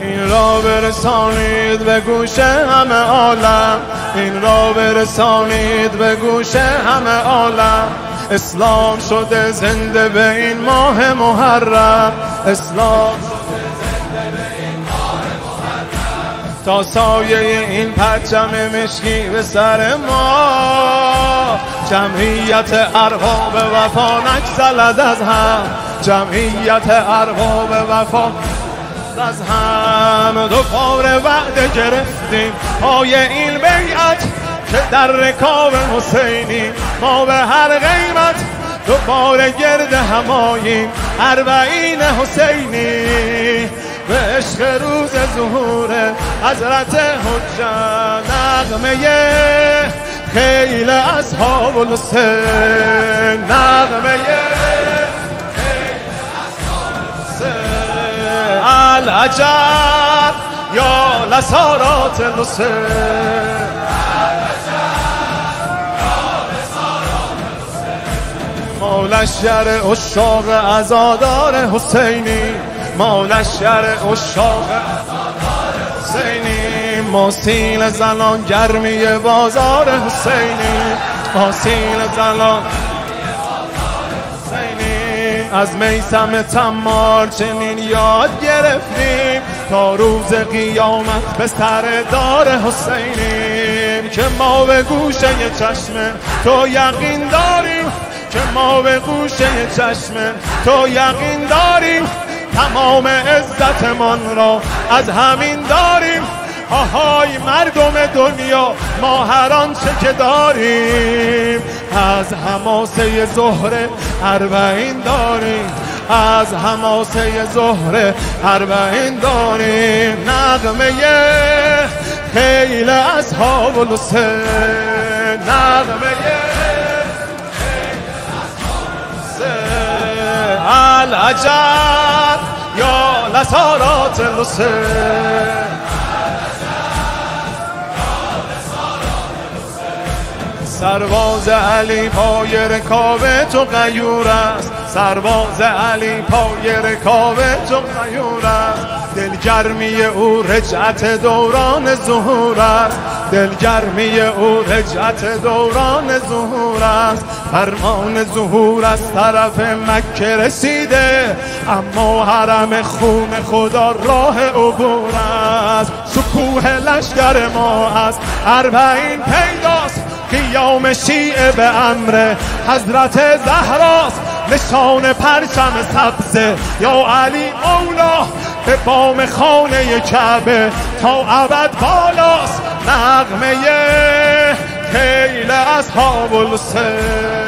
این را برسانید به گوش همه عالم. این را برسانید به گوش همه عالم. اسلام شده زنده به این ماه محرم. اسلام تا سایه این پرچم مشکی به سر ما. جمعیت ارباب وفا نکسلد از هم. جمعیت ارباب وفا از هم دو پاره وعده گرفتیم. پای این بیعت که در رکاب حسینی ما به هر قیمت دوباره گرد هماییم. اربعین حسینی به عشق روز ظهور حضرت حجت نغمه خیل اصحاب الحسین. نغمه العجب یا لسارات الحسین مولشر اشاق ازادار حسینی. مولشر اشاق حسینی. ماسیل زنان گرمی بازار حسینی. ماسیل زنان از میسم تمار چنین یاد گرفتیم تا روز قیامت به سر دار حسینیم. که ما به گوشه چشم تو یقین داریم. که ما به گوشه چشم تو یقین داریم. تمام عزتمان را از همین داریم. آهای مردم دنیا ما هر آنچه که داریم. از هماسه زهره اربعین داریم. از هماسه زهره اربعین داریم. نغمه خیل اصحاب الحسین. نغمه العجب یا لسارات الحسین. سرباز علی پای رکاب تو قیور است. سرباز علی پای رکاب تو قیور است. دلگرمی او رجعت دوران ظهور است. دلگرمی او رجعت دوران ظهور است. فرمان ظهور از طرف مکه رسیده. اما حرم خون خدا راه عبور است. سکوه لشکر ما است اربعین پیداست. قیام شیعه به امر حضرت زهراست. نشان پرچم سبزه یا علی مولا به بام خانه کعبه تا ابد بالاست. نغمه خیل اصحاب السه